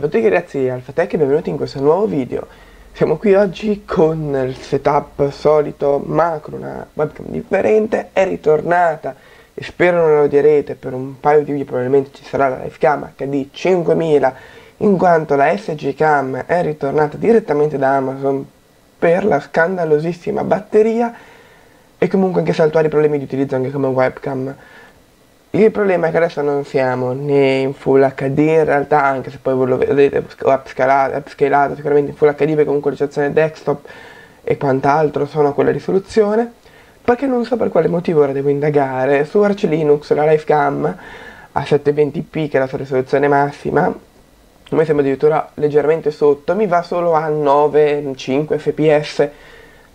tutti ragazzi di AlphaTech e benvenuti in questo nuovo video. Siamo qui oggi con il setup solito macro, una webcam differente, è ritornata e spero non lo direte per un paio di video probabilmente ci sarà la Livecam HD 5000 in quanto la SG Cam è ritornata direttamente da Amazon per la scandalosissima batteria e comunque anche saltuari problemi di utilizzo anche come webcam. Il problema è che adesso non siamo né in Full HD in realtà, anche se poi voi lo vedete upscalato, upscalato sicuramente in Full HD perché comunque ricezione desktop e quant'altro sono a quella risoluzione, perché non so per quale motivo ora devo indagare. Su Arch Linux la Livecam a 720p che è la sua risoluzione massima, me sembra addirittura leggermente sotto, mi va solo a 9-5 fps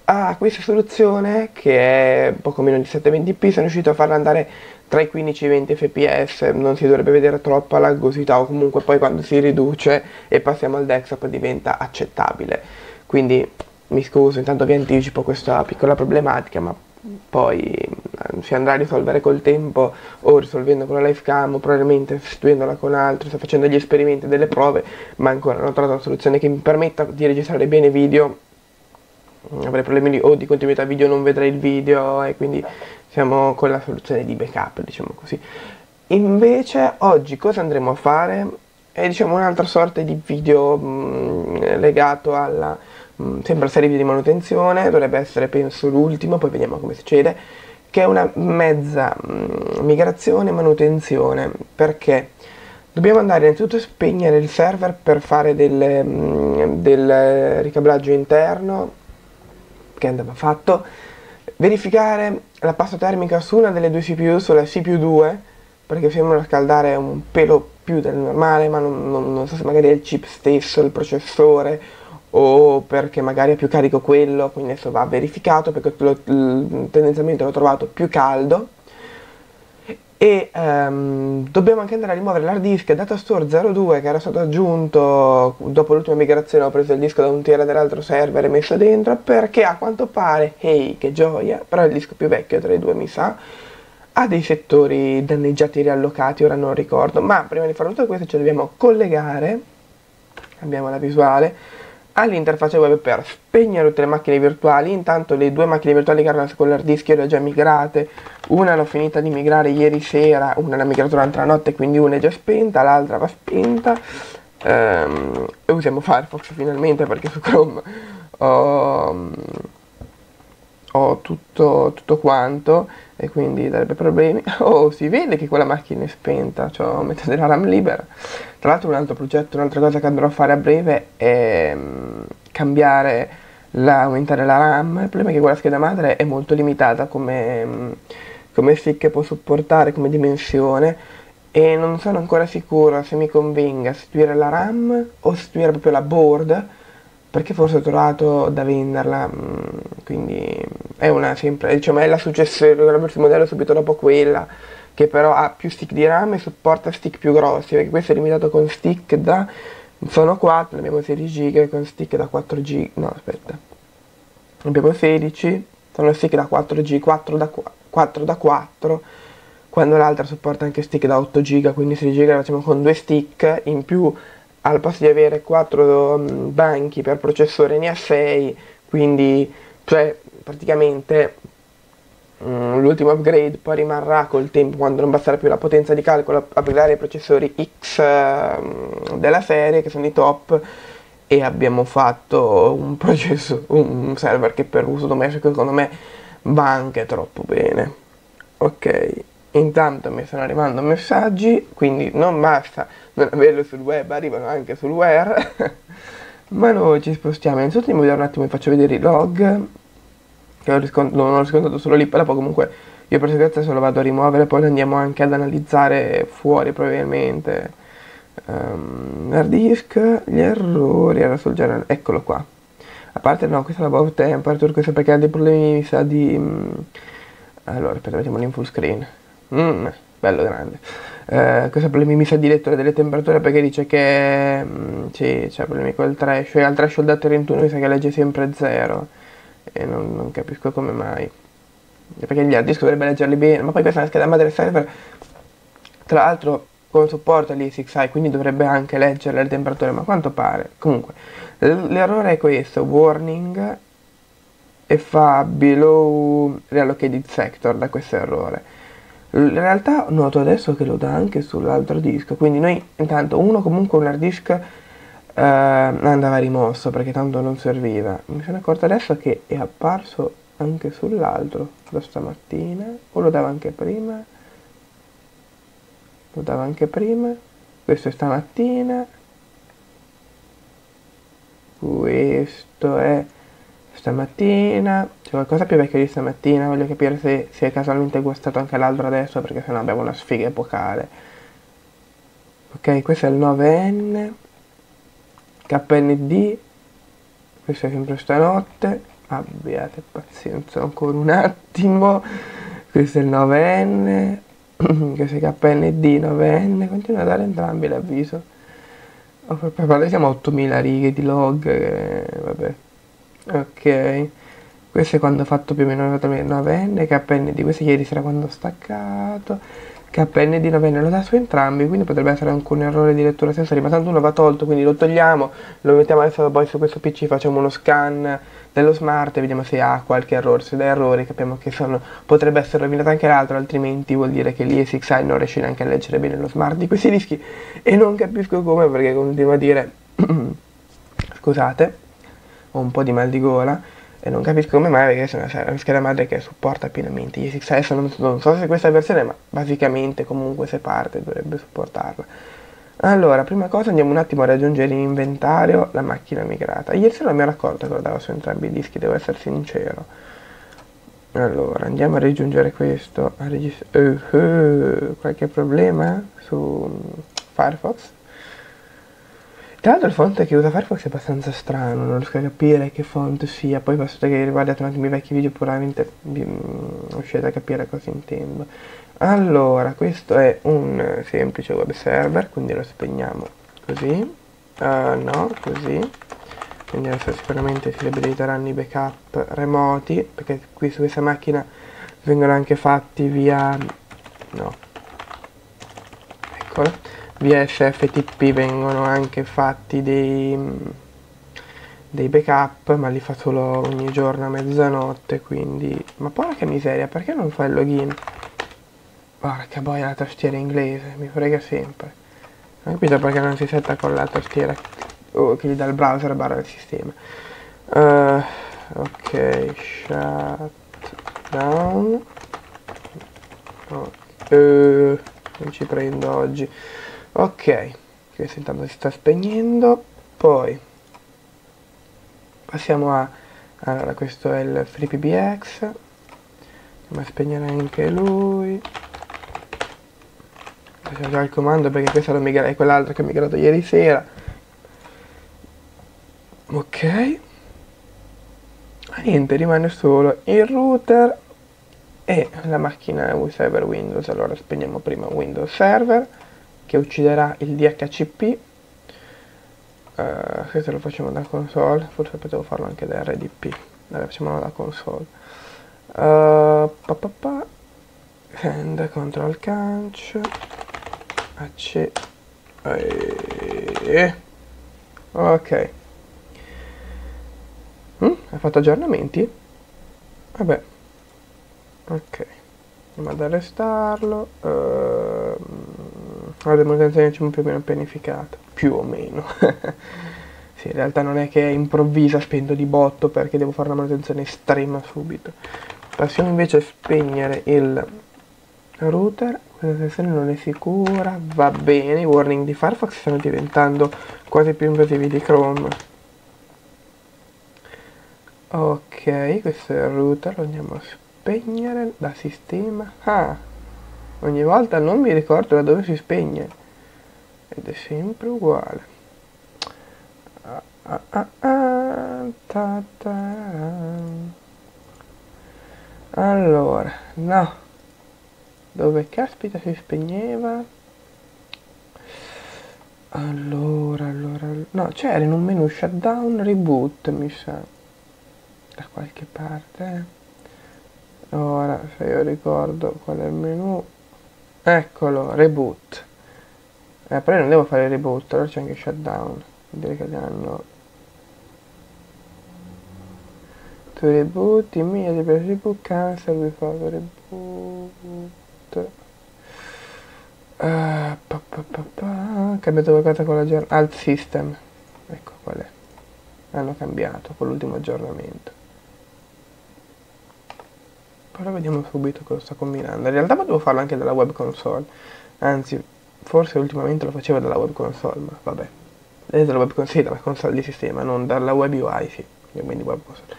a questa soluzione che è poco meno di 720p sono riuscito a farla andare tra i 15 e i 20 fps non si dovrebbe vedere troppa laggosità o comunque poi quando si riduce e passiamo al desktop diventa accettabile. Quindi mi scuso intanto vi anticipo questa piccola problematica ma poi eh, si andrà a risolvere col tempo o risolvendo con la livecam o probabilmente sostituendola con altro sto facendo degli esperimenti delle prove ma ancora non ho trovato una soluzione che mi permetta di registrare bene video. Avrei problemi o di continuità video non vedrei il video e quindi siamo con la soluzione di backup diciamo così. Invece oggi cosa andremo a fare? È diciamo un'altra sorta di video mh, legato alla mh, sempre serie di manutenzione dovrebbe essere penso l'ultimo poi vediamo come succede che è una mezza mh, migrazione e manutenzione. Perché? Dobbiamo andare innanzitutto a spegnere il server per fare del, del ricablaggio interno che andava fatto, verificare la pasta termica su una delle due CPU, sulla CPU 2, perché sembra scaldare un pelo più del normale, ma non, non, non so se magari è il chip stesso, il processore, o perché magari è più carico quello, quindi adesso va verificato perché lo, tendenzialmente l'ho trovato più caldo e um, dobbiamo anche andare a rimuovere l'hard disk. Datastore 02 che era stato aggiunto dopo l'ultima migrazione ho preso il disco da un tera dell'altro server e messo dentro perché a quanto pare, hey che gioia, però il disco più vecchio tra i due mi sa ha dei settori danneggiati riallocati, ora non ricordo. Ma prima di fare tutto questo ci dobbiamo collegare abbiamo la visuale all'interfaccia web per spegnere tutte le macchine virtuali, intanto le due macchine virtuali che erano con l'hard disk io le ho già migrate, una l'ho finita di migrare ieri sera, una l'ha migrata durante la notte quindi una è già spenta, l'altra va spenta e usiamo Firefox finalmente perché su Chrome ho, ho tutto, tutto quanto e quindi darebbe problemi. Oh, si vede che quella macchina è spenta, cioè metà della RAM libera. Tra l'altro un altro progetto, un'altra cosa che andrò a fare a breve è um, cambiare, la, aumentare la RAM. Il problema è che quella scheda madre è molto limitata come, um, come stick può supportare, come dimensione e non sono ancora sicuro se mi convenga sostituire la RAM o sostituire proprio la board perché forse ho trovato da venderla, mm, quindi è una sempre, diciamo è la successore, versione modello subito dopo quella, che però ha più stick di RAM e supporta stick più grossi, perché questo è limitato con stick da, sono 4, ne abbiamo 16 GB con stick da 4 GB, no aspetta, abbiamo 16, sono stick da 4 GB, 4 da 4, da 4 quando l'altra supporta anche stick da 8 GB, quindi 16 GB facciamo con due stick, in più al posto di avere 4 mm, banchi per processore ne ha 6 quindi cioè praticamente um, l'ultimo upgrade poi rimarrà col tempo quando non basterà più la potenza di calcolo a upgradare i processori X um, della serie che sono i top e abbiamo fatto un processo un server che per uso domestico secondo me va anche troppo bene. Ok intanto mi stanno arrivando messaggi quindi non basta non averlo sul web arrivano anche sul where ma noi ci spostiamo innanzitutto devo vedere un attimo vi faccio vedere i log. Che ho riscont- non ho riscontrato solo lì però poi comunque io per sicurezza se lo vado a rimuovere poi lo andiamo anche ad analizzare fuori probabilmente. Um, hard disk gli errori era sul genere eccolo qua a parte no questa è la bob temperature questo perché ha dei problemi mi sa di mm, allora aspetta mettiamolo in full screen. Mm, bello grande. Eh, questo problemi mi sa di lettore delle temperature perché dice che mm, sì, c'è problemi col threshold e al threshold da 31 mi sa che legge sempre 0 e non, non capisco come mai. Perché gli hard disk dovrebbe leggerli bene ma poi questa è una scheda madre server. Tra l'altro con supporto all'ESXi, quindi dovrebbe anche leggere le temperature, ma quanto pare. Comunque, l'errore è questo, warning, e fa below reallocated sector da questo errore. In realtà noto adesso che lo dà anche sull'altro disco, quindi noi intanto uno comunque un hard disk eh, andava rimosso perché tanto non serviva. Mi sono accorto adesso che è apparso anche sull'altro da stamattina, o lo dava anche prima, lo dava anche prima, questo è stamattina, questo è stamattina, c'è qualcosa più vecchio di stamattina, voglio capire se si è casualmente gustato anche l'altro adesso perché sennò abbiamo una sfiga epocale. Ok, questo è il 9N, KND, questo è sempre stanotte, abbiate pazienza ancora un attimo, questo è il 9N, questo è KND 9N, continua a dare entrambi l'avviso. Oh, per siamo a 8000 righe di log, eh, vabbè. Ok. Questo è quando ho fatto più o meno 9n KND questo ieri sera quando ho staccato KND 9n lo dà su entrambi quindi potrebbe essere anche un errore di lettura sensori ma tanto uno va tolto quindi lo togliamo lo mettiamo adesso poi su questo pc facciamo uno scan dello smart e vediamo se ha qualche errore se dà errori capiamo che sono, potrebbe essere rovinato anche l'altro altrimenti vuol dire che l'ISXi non riesce neanche a leggere bene lo smart di questi dischi e non capisco come perché continuo a dire scusate ho un po' di mal di gola e non capisco come mai perché sono una scheda madre che supporta pienamente gli SXS, non, non so se questa versione, ma basicamente comunque se parte dovrebbe supportarla. Allora, prima cosa andiamo un attimo a raggiungere in inventario la macchina migrata. Ieri sera mi ero accorto che lo dava su entrambi i dischi, devo essere sincero. Allora, andiamo a raggiungere questo. A uh, uh, qualche problema su Firefox? Tra l'altro il font che usa Firefox è abbastanza strano, non riesco a capire che font sia, poi basta che riguardate un attimo i vecchi video puramente riuscite a capire cosa intendo. Allora, questo è un semplice web server, quindi lo spegniamo così, uh, no, così, quindi adesso sicuramente si abiliteranno i backup remoti, perché qui su questa macchina vengono anche fatti via, no, eccolo. Via SFTP vengono anche fatti dei, dei backup ma li fa solo ogni giorno a mezzanotte quindi ma porca miseria perché non fa il login porca boia la tastiera inglese mi frega sempre. Non capito perché non si setta con la tastiera oh, che gli dà il browser barra il sistema. Uh, ok shut down. Oh, uh, non ci prendo oggi. Ok questo intanto si sta spegnendo. Poi passiamo a allora questo è il FreePBX a spegnere anche lui facciamo già il comando perché questo è quell'altro che ho migrato ieri sera. Ok. Niente rimane solo il router e la macchina server Windows. Allora spegniamo prima Windows Server che ucciderà il DHCP uh, eh, questo lo facciamo da console. Forse potevo farlo anche da RDP Vabbè, facciamolo da console. Uh, pa, pa, pa. send control canc ac ok. Mm, hai fatto aggiornamenti? vabbè. Ok. Andiamo ad arrestarlo. Uh, la diciamo più o meno pianificata, più o meno. sì, in realtà non è che improvvisa spendo di botto perché devo fare una manutenzione estrema subito. Passiamo invece a spegnere il router, questa sezione non è sicura, va bene, i warning di Firefox stanno diventando quasi più invasivi di Chrome. Ok, questo è il router, lo andiamo a spegnere da sistema. Ah, ogni volta non mi ricordo da dove si spegne. Ed è sempre uguale. Ah, ah, ah, ah ta, ta, allora no dove caspita si spegneva allora allora no c'era in un menu shutdown reboot mi sa da qualche parte ora se io ricordo qual è il menu Eccolo, reboot. Eh, però non devo fare reboot, allora c'è anche shutdown. Direi che hanno... To reboot, immediately per reboot, cancel before reboot. Uh, pa, pa, pa, pa. Cambiato qualcosa con l'aggiornamento. Alt system. Ecco qual è. Hanno cambiato con l'ultimo aggiornamento. Però vediamo subito cosa sta combinando. In realtà potevo farlo anche dalla web console. Anzi, forse ultimamente lo facevo dalla web console, ma vabbè. È dalla web console, dalla console di sistema, non dalla web UI, sì. Quindi web console.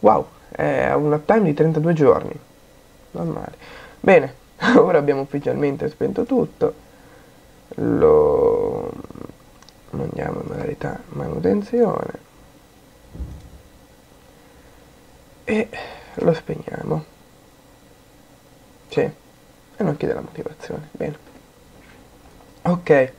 Wow, è un uptime di 32 giorni. Normale. Bene, ora abbiamo ufficialmente spento tutto. Lo mandiamo in modalità manutenzione. E lo spegniamo. Sì. E non chiede la motivazione. Bene. Ok.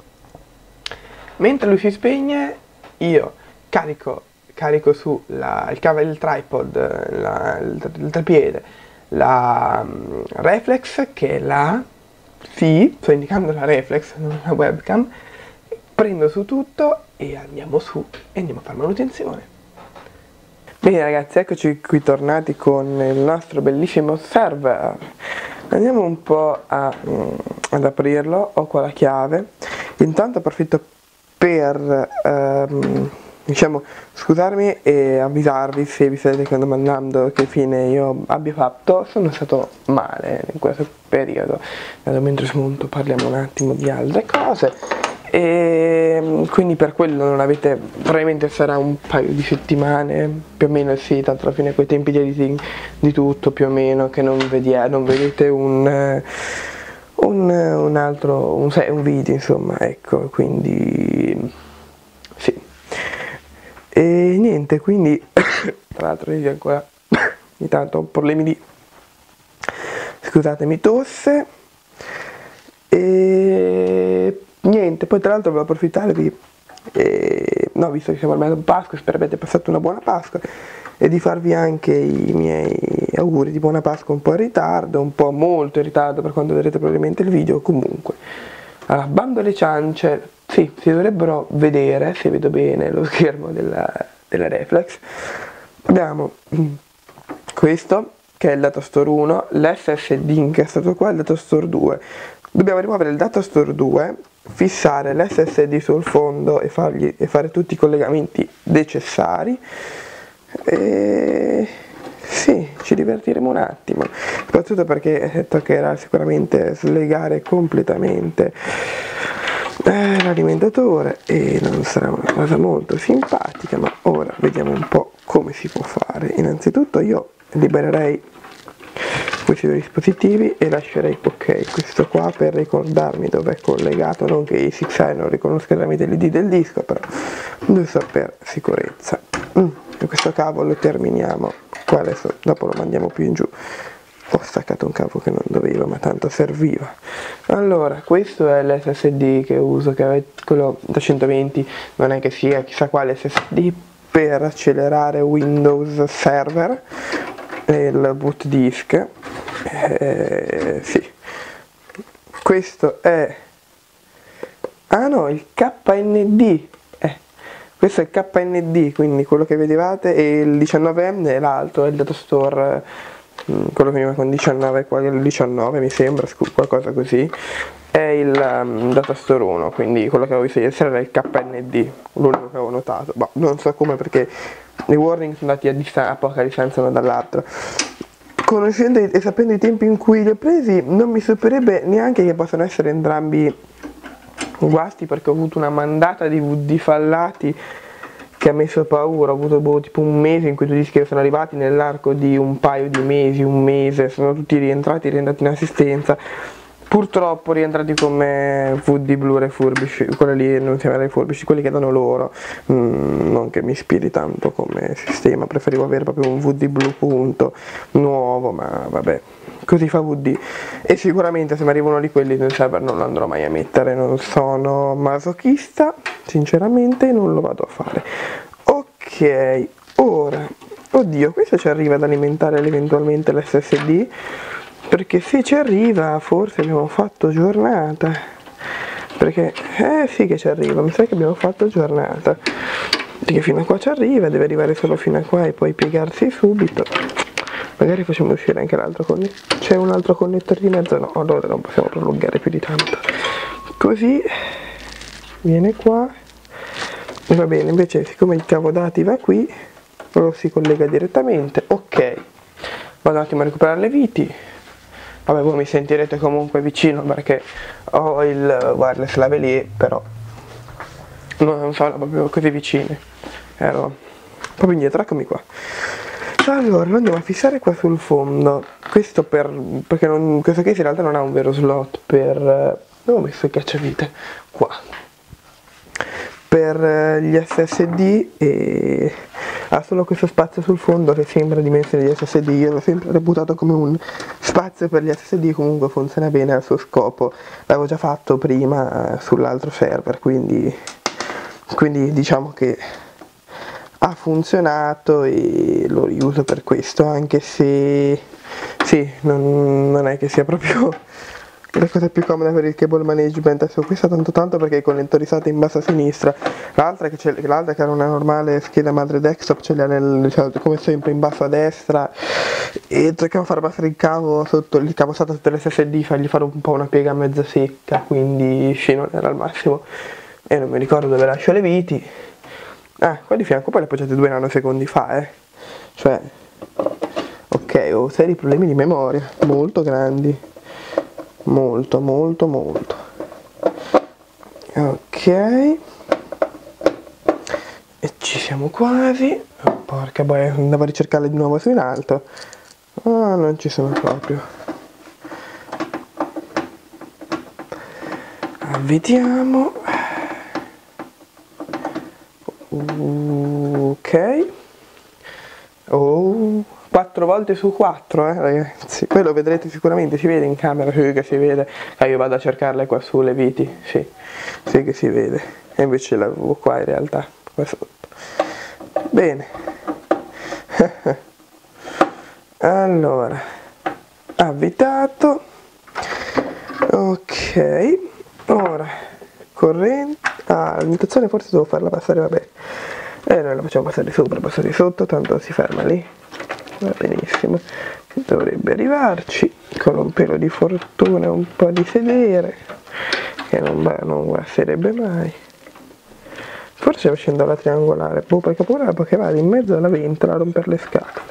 Mentre lui si spegne, io carico, carico su la, il, il tripod, la, il, il trapiede, la um, reflex che è la... Sì, sto indicando la reflex, non la webcam. Prendo su tutto e andiamo su e andiamo a fare manutenzione. Bene ragazzi, eccoci qui tornati con il nostro bellissimo server. Andiamo un po' a, mm, ad aprirlo, ho qua la chiave. Intanto approfitto per ehm, diciamo scusarmi e avvisarvi se vi state domandando che fine io abbia fatto. Sono stato male in questo periodo. Mentre smonto parliamo un attimo di altre cose e mm, quindi per quello non avete probabilmente sarà un paio di settimane più o meno sì tanto alla fine quei tempi di editing di tutto più o meno che non, vedia, non vedete un, eh, un, un altro un, un, video insomma ecco quindi e niente quindi tra l'altro io ancora ogni tanto ho problemi di scusatemi tosse e niente, poi tra l'altro volevo approfittare di, eh, no, visto che siamo ormai dopo Pasqua, spero abbiate passato una buona Pasqua e di farvi anche i miei auguri di buona Pasqua un po' in ritardo, un po' molto in ritardo per quando vedrete probabilmente il video, comunque. Allora, bando alle ciance, sì, si dovrebbero vedere, se vedo bene, lo schermo della, della Reflex. Abbiamo questo, che è il datastore 1, l'SSD stato qua, il datastore 2. Dobbiamo rimuovere il datastore 2 fissare l'SSD sul fondo e, fargli, e fare tutti i collegamenti necessari e sì, ci divertiremo un attimo soprattutto perché toccherà sicuramente slegare completamente eh, l'alimentatore e non sarà una cosa molto simpatica ma ora vediamo un po' come si può fare. Innanzitutto io libererei questi due dispositivi e lascerei ok questo qua per ricordarmi dove è collegato non che i 6i non riconosca tramite l'id del disco però giusto per sicurezza. Mm, questo cavo lo terminiamo. Qua adesso dopo lo mandiamo più in giù ho staccato un cavo che non dovevo ma tanto serviva. Allora questo è l'ssd che uso che è quello da 120 non è che sia chissà quale ssd per accelerare windows server il boot disk. Eh, sì. Questo è ah no il KND eh, questo è il KND quindi quello che vedevate e il 19M è l'altro è il datastore quello che veniva con 19 qua il 19 mi sembra qualcosa così è il um, datastore 1 quindi quello che avevo visto ieri sera era il KND l'unico che avevo notato. Boh, non so come perché i warning sono andati a, a poca distanza uno dall'altro. Conoscendo e sapendo i tempi in cui li ho presi, non mi stupirebbe neanche che possano essere entrambi guasti perché ho avuto una mandata di VD fallati che ha messo paura, ho avuto boh, tipo un mese in cui tutti i dischi sono arrivati nell'arco di un paio di mesi, un mese, sono tutti rientrati, rientrati in assistenza. Purtroppo rientrati come VD Blue Refurbish, quelli lì non siamo refurbish, quelli che danno loro, mm, non che mi ispiri tanto come sistema, preferivo avere proprio un VD Blue punto nuovo, ma vabbè, così fa VD e sicuramente se mi arrivano di quelli nel server non lo andrò mai a mettere, non sono masochista, sinceramente non lo vado a fare. Ok, ora, oddio, questo ci arriva ad alimentare eventualmente l'SSD perché se ci arriva forse abbiamo fatto giornata. Perché eh sì che ci arriva mi sa che abbiamo fatto giornata. Perché fino a qua ci arriva deve arrivare solo fino a qua e poi piegarsi subito magari facciamo uscire anche l'altro connettore c'è un altro connettore di mezzo? No allora non possiamo prolungare più di tanto. Così viene qua. Va bene invece siccome il cavo dati va qui lo si collega direttamente. Ok. Vado un attimo a recuperare le viti. Vabbè voi mi sentirete comunque vicino perché ho il wireless lavalier però non sono proprio così vicine ero proprio indietro eccomi qua allora lo andiamo a fissare qua sul fondo. Questo per perché non, questo case in realtà non ha un vero slot per dove ho messo il cacciavite? Qua. Per eh, gli SSD e ha solo questo spazio sul fondo che sembra dimensione di SSD io l'ho sempre reputato come un spazio per gli SSD comunque funziona bene al suo scopo. L'avevo già fatto prima eh, sull'altro server quindi, quindi diciamo che ha funzionato e lo riuso per questo anche se sì non, non è che sia proprio la cosa più comoda per il cable management. Adesso questa tanto tanto perché i connettori SATA in basso a sinistra. L'altra che, che era una normale scheda madre desktop ce l'ha nel, cioè, come sempre in basso a destra. E cerchiamo di far passare il cavo sotto il cavo SATA sotto l'SSD fargli fare un po' una piega mezza secca quindi sì non era al massimo. E non mi ricordo dove lascio le viti ah qua di fianco poi le appoggiate due nanosecondi fa eh. Cioè ok ho seri problemi di memoria molto grandi. Molto molto molto. Ok. E ci siamo quasi. Oh, porca boia andavo a ricercarle di nuovo su in alto. Ah non ci sono proprio. Vediamo ok. Oh 4 volte su 4 eh ragazzi. Poi lo vedrete sicuramente si vede in camera sì che si vede. Ah, io vado a cercarle qua sulle viti sì. Sì che si vede. E invece l'avevo qua in realtà qua sotto. Bene. Allora. Avvitato. Ok. Ora corrente ah l'imitazione forse devo farla passare vabbè. E eh, noi la facciamo passare sopra passare sotto tanto si ferma lì. Va benissimo. Dovrebbe arrivarci con un pelo di fortuna un po' di sedere che non, va, non guasterebbe mai. Forse facendo la triangolare. Boh perché pure che vado in mezzo alla ventola a rompere le scatole.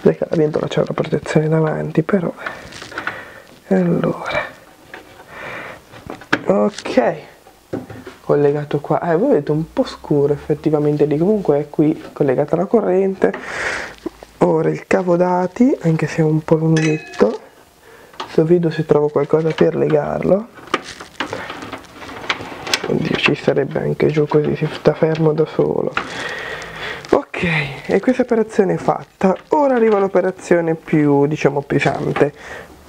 Perché la ventola c'è una protezione davanti però allora. Ok collegato qua. Eh voi vedete un po' scuro effettivamente lì. Comunque è qui collegata la corrente. Ora il cavo dati anche se è un po' lunghetto adesso vedo se trovo qualcosa per legarlo. Oddio ci sarebbe anche giù così si sta fermo da solo. Ok e questa operazione è fatta. Ora arriva l'operazione più diciamo pesante.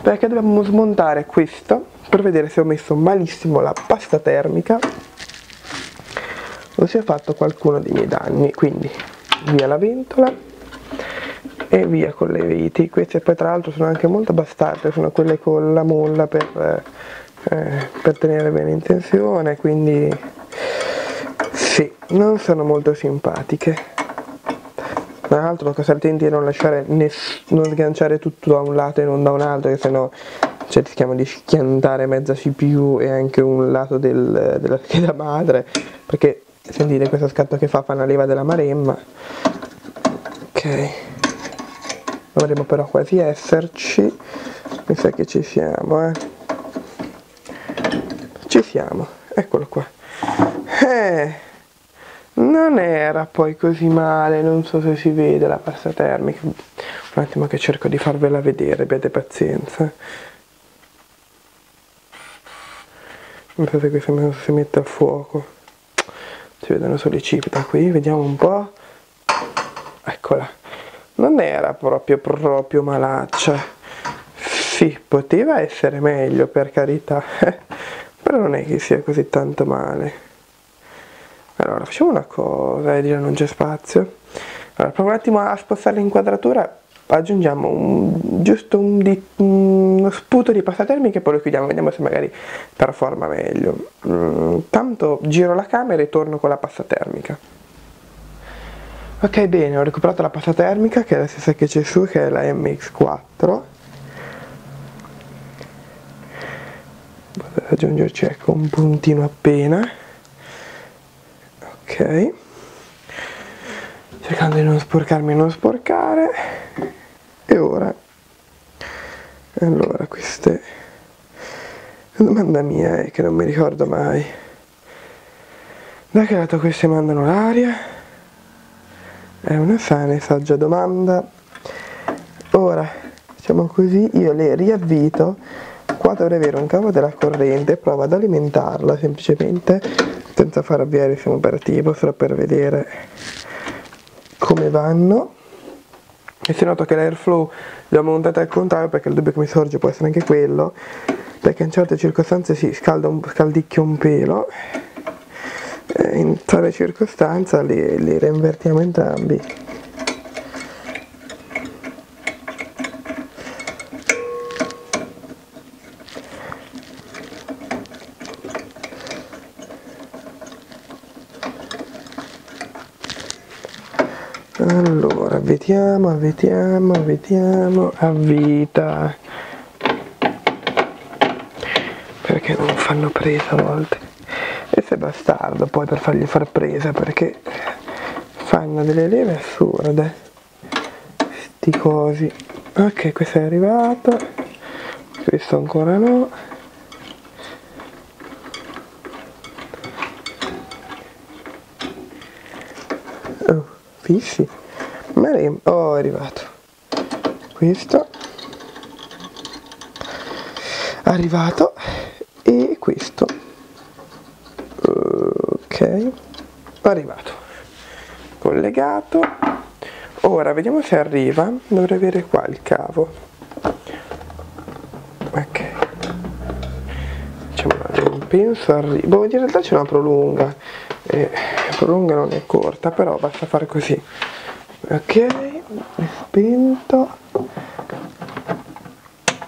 Perché dobbiamo smontare questo per vedere se ho messo malissimo la pasta termica se ha fatto qualcuno dei miei danni quindi via la ventola e via con le viti. Queste poi tra l'altro sono anche molto bastate sono quelle con la molla per, eh, per tenere bene in tensione quindi sì non sono molto simpatiche. Tra l'altro cosa attenti a non lasciare non sganciare tutto da un lato e non da un altro che sennò cioè, rischiamo di schiantare mezza CPU e anche un lato del, della scheda madre perché sentite questo scatto che fa fa una leva della maremma. Ok. Dovremmo però quasi esserci. Mi sa che ci siamo eh. ci siamo. Eccolo qua. Eh, non era poi così male. Non so se si vede la pasta termica. Un attimo che cerco di farvela vedere. Abbiate pazienza. Non so se questa si mette a fuoco si vedono solo i chip da qui vediamo un po' eccola. Non era proprio proprio malaccia. Sì poteva essere meglio per carità però non è che sia così tanto male. Allora facciamo una cosa e dire non c'è spazio. Allora provo un attimo a spostare l'inquadratura aggiungiamo un, giusto un di, uno sputo di pasta termica e poi lo chiudiamo, vediamo se magari performa meglio. Mm, tanto giro la camera e torno con la pasta termica. Ok bene, ho recuperato la pasta termica che è la stessa che c'è su, che è la MX4. Potrei aggiungerci ecco un puntino appena. Ok. Cercando di non sporcarmi e non sporcare. E ora, allora queste, la domanda mia è che non mi ricordo mai, da che lato queste mandano l'aria? È una sana e saggia domanda. Ora, diciamo così, io le riavvito, qua dovrei avere un cavo della corrente, provo ad alimentarla semplicemente, senza far avviare il sistema operativo, solo per vedere come vanno e se noto che l'airflow l'ho montata al contrario perché il dubbio che mi sorge può essere anche quello perché in certe circostanze si scalda un, scaldicchia un pelo in tale circostanza li, li reinvertiamo entrambi Allora, vediamo, vediamo, vediamo, a vita. Perché non fanno presa a volte? E se bastardo poi per fargli far presa perché fanno delle leve assurde. Sti cosi. Ok, questo è arrivato. Questo ancora no. Oh fissi Marem oh è arrivato. Questo. Arrivato. E questo. Ok. Arrivato. Collegato. Ora vediamo se arriva. Dovrei avere qua il cavo. Ok. Diciamo non penso arrivi. Boh in realtà c'è una prolunga. Eh, lunga non è corta però basta fare così ok spento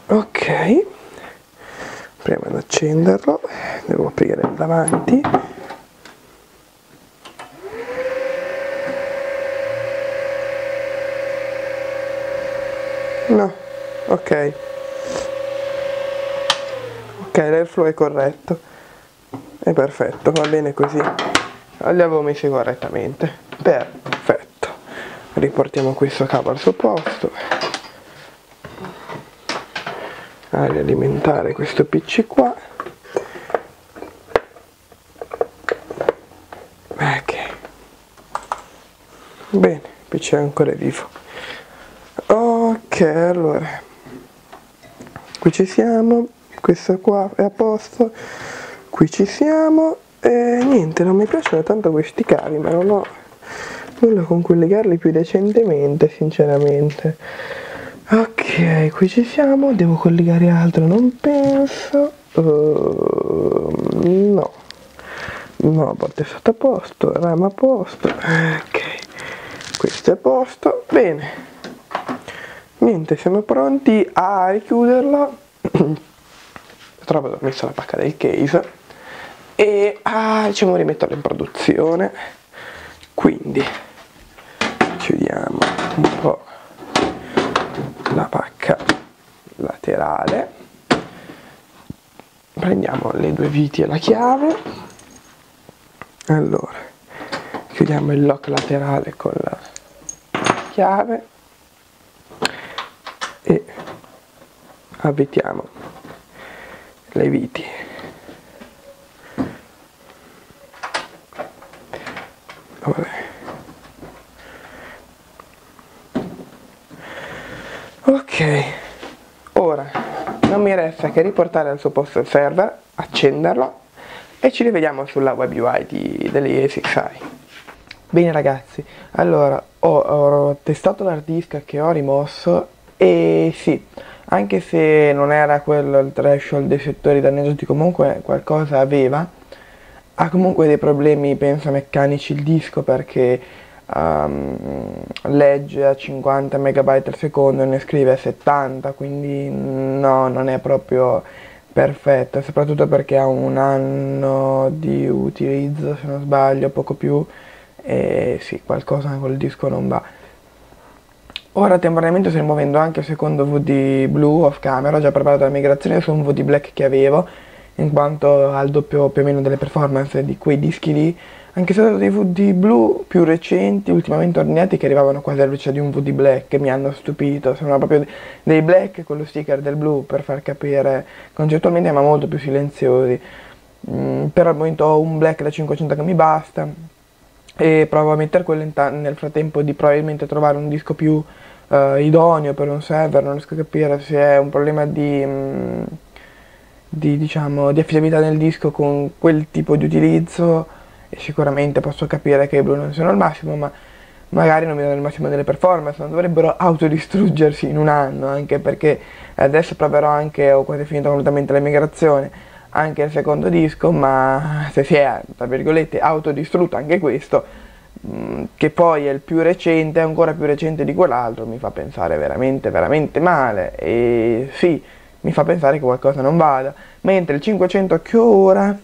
ok. Prima di accenderlo. Devo aprire davanti. No. Ok. Ok l'airflow è corretto. È perfetto va bene così. Li avevo messi correttamente. Perfetto riportiamo questo cavo al suo posto. A rialimentare questo pc qua. Ok. Bene pc è ancora vivo. Ok allora. Qui ci siamo questo qua è a posto. Qui ci siamo. E niente, non mi piacciono tanto questi cavi, ma non ho nulla con cui legarli più decentemente, sinceramente. Ok, qui ci siamo, devo collegare altro, non penso. Uh, no. No, porta è stato a posto, rama a posto. Ok, questo è a posto. Bene. Niente, siamo pronti a richiuderlo. Trovo ho messo la pacca del case e ah, diciamo rimetterlo in produzione quindi chiudiamo un po' la pacca laterale. Prendiamo le due viti e la chiave. Allora chiudiamo il lock laterale con la chiave e avvitiamo le viti Ok, ora non mi resta che riportare al suo posto il server, accenderlo e ci rivediamo sulla web UI di, dell'ESXi. Bene ragazzi, allora ho, ho testato l'hard disk che ho rimosso e sì, anche se non era quello il threshold dei settori danneggiati comunque qualcosa aveva ha comunque dei problemi penso meccanici il disco perché um, legge a 50 megabyte al secondo e ne scrive a 70, quindi no, non è proprio perfetto, soprattutto perché ha un anno di utilizzo, se non sbaglio, poco più, e sì, qualcosa col disco non va. Ora temporaneamente sto rimuovendo anche il secondo VD blu off camera, ho già preparato la migrazione su un VD black che avevo, in quanto ha il doppio più o meno delle performance di quei dischi lì, anche se dato dei VD blu più recenti, ultimamente ordinati, che arrivavano quasi alla luce di un VD black, che mi hanno stupito, sembrano proprio dei black con lo sticker del blu, per far capire concettualmente, ma molto più silenziosi. Mm, però al momento ho un black da 500 che mi basta, e provo a mettere quello nel frattempo di probabilmente trovare un disco più uh, idoneo per un server, non riesco a capire se è un problema di, mm, di, diciamo, di affidabilità nel disco con quel tipo di utilizzo e sicuramente posso capire che i blu non siano al massimo, ma magari non mi danno il massimo delle performance, non dovrebbero autodistruggersi in un anno, anche perché adesso proverò anche, ho quasi finito completamente la migrazione, anche il secondo disco, ma se si è, tra virgolette, autodistrutto anche questo, Mm, che poi è il più recente, ancora più recente di quell'altro, mi fa pensare veramente, veramente male. E sì, mi fa pensare che qualcosa non vada. Mentre il 500 che ho ora,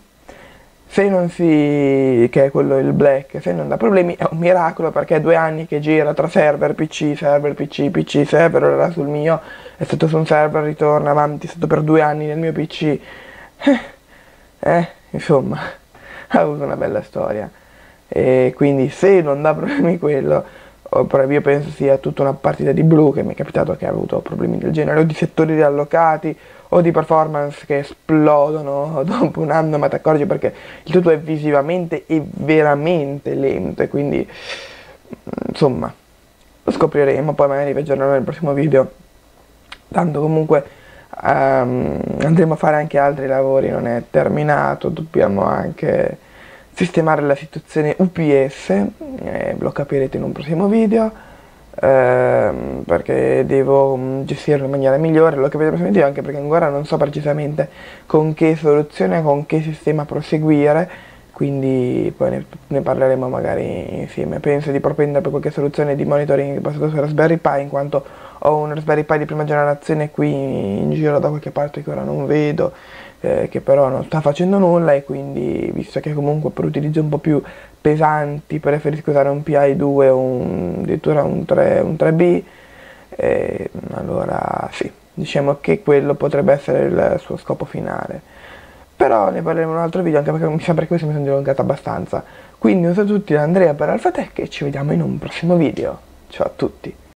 se non si... che è quello il black, se non dà problemi, è un miracolo perché è due anni che gira tra server, PC, server, PC, PC, server, ora sul mio, è stato su un server, ritorna avanti, è stato per due anni nel mio PC. Eh, eh insomma, ha avuto una bella storia e quindi se non dà problemi quello io penso sia tutta una partita di blu che mi è capitato che ha avuto problemi del genere o di settori riallocati o di performance che esplodono dopo un anno ma ti accorgi perché il tutto è visivamente e veramente lento e quindi insomma lo scopriremo poi magari vi aggiornerò nel prossimo video. Tanto comunque um, andremo a fare anche altri lavori non è terminato dobbiamo anche sistemare la situazione UPS, eh, lo capirete in un prossimo video, ehm, perché devo mm, gestirlo in maniera migliore, lo capirete in un prossimo video anche perché ancora non so precisamente con che soluzione, con che sistema proseguire, quindi poi ne, ne parleremo magari insieme. Penso di propendere per qualche soluzione di monitoring basato su Raspberry Pi, in quanto ho un Raspberry Pi di prima generazione qui in giro da qualche parte che ora non vedo, eh, che però non sta facendo nulla e quindi visto che comunque per utilizzi un po' più pesanti preferisco usare un PI2 o un, addirittura un, 3, un 3B eh, allora sì diciamo che quello potrebbe essere il suo scopo finale. Però ne parleremo in un altro video anche perché mi sembra che questo mi sono dilungato abbastanza. Quindi un saluto a tutti da Andrea per AlfaTech e ci vediamo in un prossimo video. Ciao a tutti